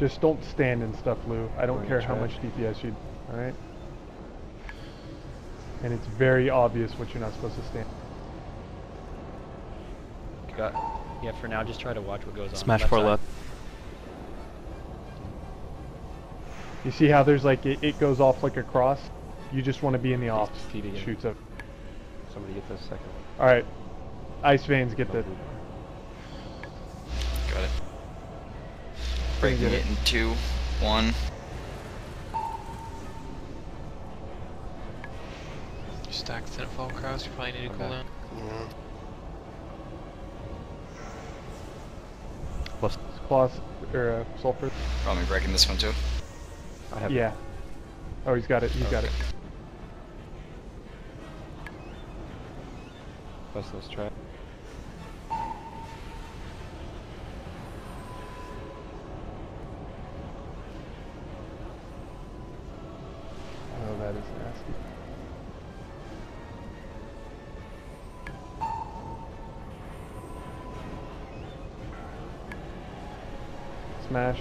Just don't stand and stuff, Lou. I don't care how much DPS you. All right. And it's very obvious what you're not supposed to stand. Got. Yeah, for now, just try to watch what goes on. Smash for side. left. You see how there's like it, it goes off like a cross? You just want to be in the off. feeding. Shoots up. Somebody get this second. All right. Ice veins get the. Got it. Breaking get it it. in two, one. Stack Thinfall Cross, you probably need to cool Okay. down. Left. Claws or uh, sulfur. Probably breaking this one too. I have. Yeah. Oh, he's got it. He's got it. Bust this trap. Oh, that is nasty. Smash.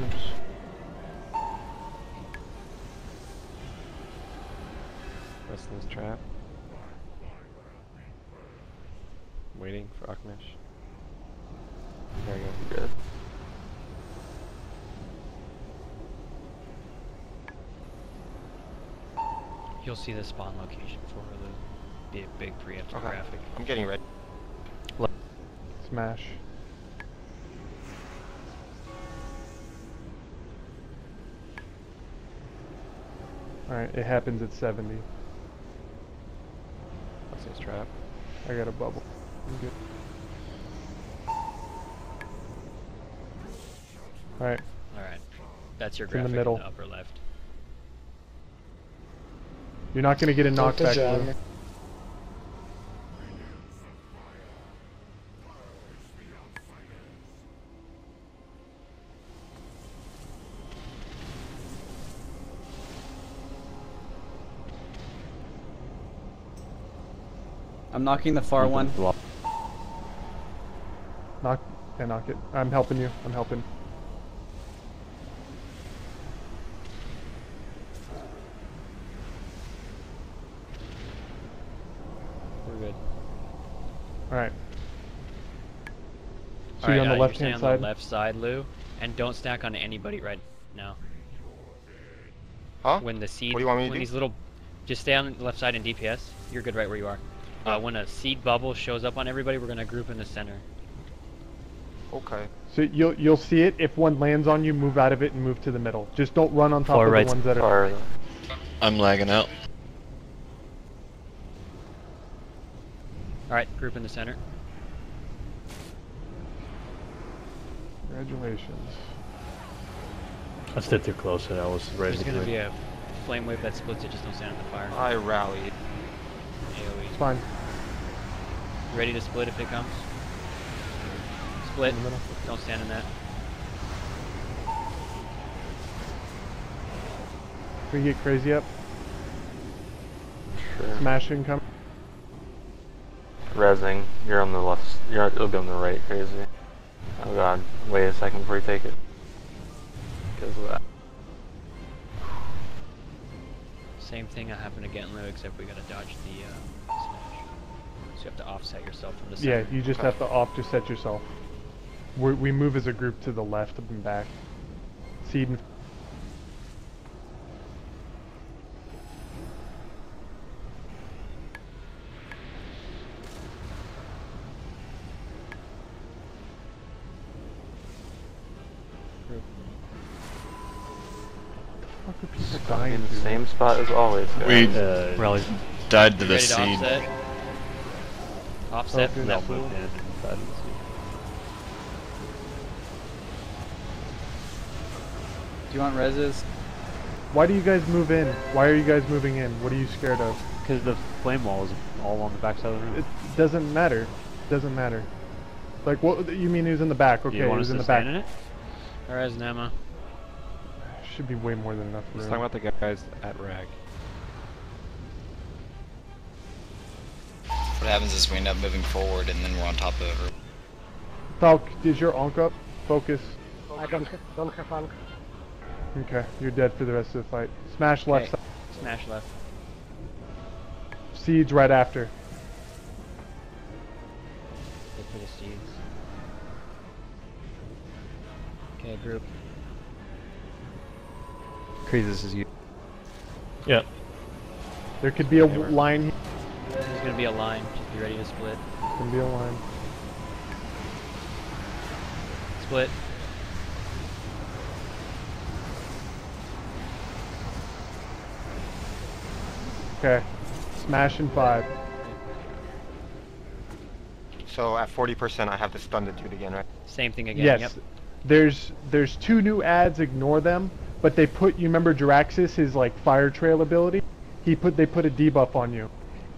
Oops. This trap. Waiting for Akmesh. There you go. Good. You'll see the spawn location for the big, big preemptive Okay. graphic. I'm getting ready. Look. Smash. Alright, it happens at 70. Bust this trap. I got a bubble. I'm good. Alright, Alright. That's your It's in the graphic middle. the upper left. You're not gonna get a Don't knockback. jab I'm knocking the far one. Block. Knock, yeah, knock it. I'm helping you. I'm helping. We're good. Alright. So Alright, you're on the uh, left staying hand on side? the left side, Lou, and don't stack on anybody right now. Huh? When the seed, What do you want me to when do? these little, just stay on the left side in DPS. You're good right where you are. Uh, when a seed bubble shows up on everybody, we're gonna group in the center. Okay. So you'll you'll see it. If one lands on you, move out of it and move to the middle. Just don't run on top Far of right. the ones that are. Far. I'm lagging out. All right, group in the center. Congratulations. I stood too close and I was ready There's to gonna do be a flame wave that splits it. Just don't stand on the fire. I rallied. AOE. It's fine. Ready to split if it comes. Split. In the middle. Don't stand in that. Can we get crazy up? Sure. Smashing come. Resing. You're on the left. You're you'll be on the right. Crazy. Oh god. Wait a second before you take it. Because of that. Same thing that happened again, Lou, except we gotta dodge the uh, smash. So you have to offset yourself from the center. Yeah, you just have to offset yourself. we we move as a group to the left and back. Seed and What the fuck are people dying in the same spot as always. We guys. uh, died to the Ready to seed. offset? Offset Okay. from No, that pool. moved in inside of the seat. Do you want reses? Why do you guys move in? Why are you guys moving in? What are you scared of? Because the flame wall is all on the back side of the room. It doesn't matter. Doesn't matter. Like what? You mean he was in the back? Okay, Do you he was us in the back. stand in it? Or as Nema. Should be way more than enough Let's talk about the guys at Rag. What happens is we end up moving forward and then we're on top of it. Falk, is your onk up? Focus. I don't don't have one. Okay, you're dead for the rest of the fight. Smash left Okay. side. Smash left. Siege right after. Look for the seeds. Okay, group. Crazy, this is you. Yeah. There could be a Whatever. line here. There's gonna be a line. Just be ready to split. Can be a line. Split. Okay. Smash in five. So at 40% I have the stun to do it again, right? Same thing again. yes. Yep. There's there's two new ads. Ignore them. But they put you remember Jaraxxus his like fire trail ability. He put they put a debuff on you,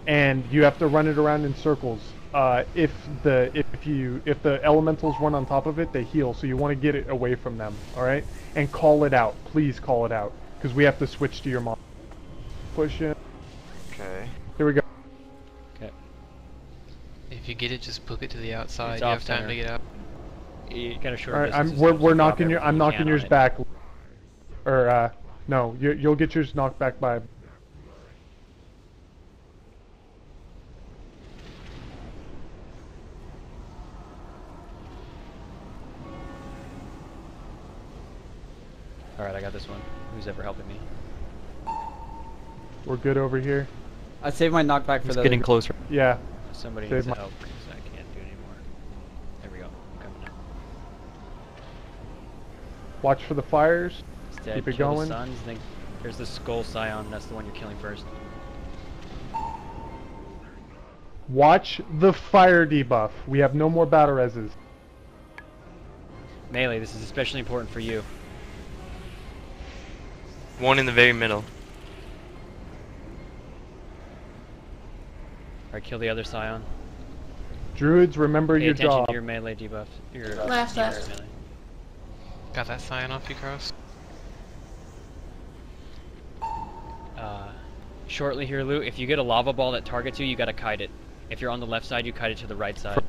and you have to run it around in circles. Uh, if the if you if the elementals run on top of it, they heal. So you want to get it away from them. All right, and call it out. Please call it out because we have to switch to your mom. Push it. Okay. Here we go. Okay. If you get it, just book it to the outside. It's you off have time center. to get out. You got a short All right, I'm we're still we're knocking your I'm knocking yours back. it. Back. Or uh, no, you you'll get yours knocked back by. All right, I got this one. Who's ever helping me? We're good over here. I saved my knockback for It's the. getting closer. Yeah. Somebody Save needs my- help because I can't do anymore. There we go. I'm coming now. Watch for the fires. It's dead. Keep it Kill going. The suns, then there's the skull scion. That's the one you're killing first. Watch the fire debuff. We have no more battle reses. Melee. This is especially important for you. One in the very middle. All right, kill the other scion. Druids, remember Pay your attention job. to your melee debuff. Your Left, your left. melee. Got that Scion off you, Cross? Uh, shortly here, Lou. If you get a lava ball that targets you, you gotta kite it. If you're on the left side, you kite it to the right side.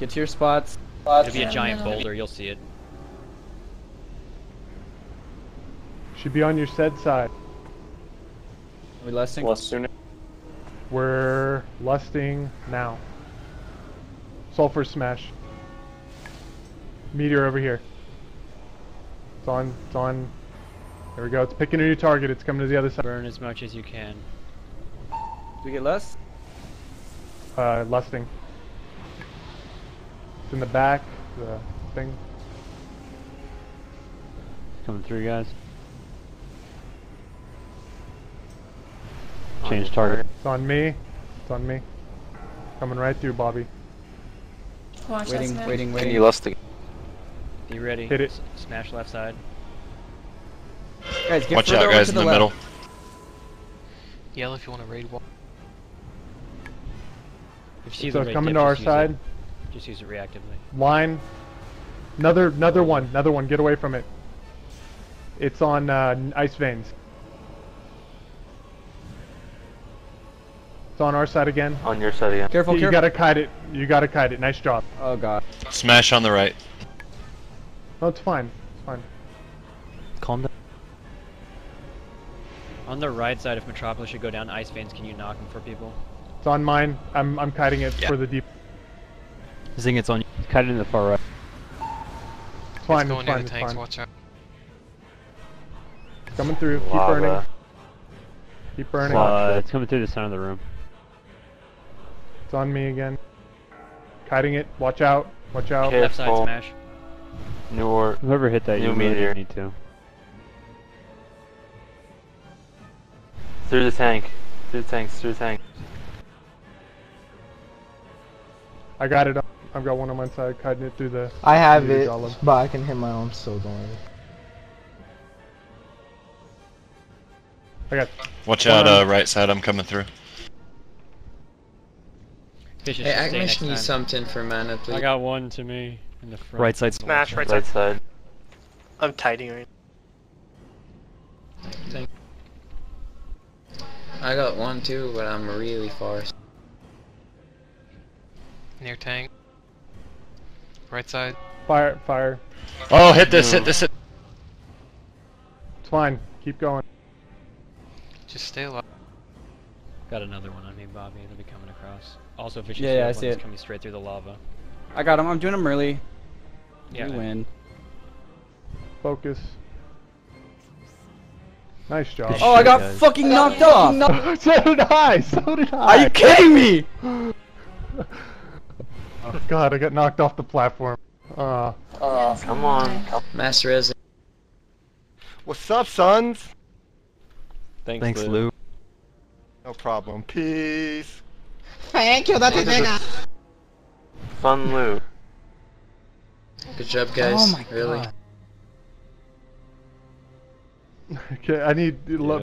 Get to your spots. It'll be a giant boulder. You'll see it. Should be on your said side. Are we lusting? We're lusting now. Sulfur smash. Meteor over here. It's on. It's on. There we go. It's picking a new target. It's coming to the other side. Burn as much as you can. Do we get lust? Uh, lusting. It's in the back. The thing. Coming through, guys. Change target. It's on me. It's on me. Coming right through, Bobby. Watch Waiting, that waiting, Can waiting. you lust again? Be ready. Hit it. S- smash left side. Guys, get Watch further out, guys, to in the, the left. middle. Yell if you want to raid wall. If you see So the it's red coming dip, to our just use it. side. Just use it reactively. Line. Another, another one. Another one. Get away from it. It's on uh, ice veins. It's on our side again. On your side again. Careful, you careful. gotta kite it. You gotta kite it. Nice job. Oh god. Smash on the right. No, it's fine. It's fine. Calm down. On the right side, if Metropolis should go down ice veins, can you knock them for people? It's on mine. I'm, I'm kiting it Yeah. for the deep. Zing, it's on you. Cut it in the far right. It's fine. It's It's going near fine. the It's tanks. fine. Watch out. Coming through. Keep burning. Keep burning. Uh, it's coming through the center of the room. It's on me again. Kiting it. Watch out. Watch out. Okay. Left side Careful. smash. New or Whoever hit that, New you really meteor. didn't need to. Through the tank. Through the tanks. Through the tank. I got it. I've got one on my side. cutting it through the. I have the it, golem. but I can hit my own, so don't worry. I got. Watch One out, on- uh, right side. I'm coming through. Fishes Hey, should Agnes next needs something for mana, please. I got one to me in the front. Right side. Smash right Right side. side. I'm tidying right I got one too, but I'm really far. Near tank. Right side. Fire, fire. Oh, hit this, hit this, hit. It's fine. Keep going. Just stay alive. Got another one on me, Bobby. They'll be coming across. Also, if it's Yeah, yeah, I see it. coming straight through the lava. I got him. I'm doing him early. Yeah. We win. Focus. Nice job. Oh, I got fucking knocked off. so did I. So did I. Are you kidding me? Oh God, I got knocked off the platform. Uh, Come on. Master Resi. What's up, sons? Thanks, Thanks, Lou. Lou. No problem. Peace. Thank you, that is mega. Fun Lou. Good job, guys. Oh my really. Okay, I need.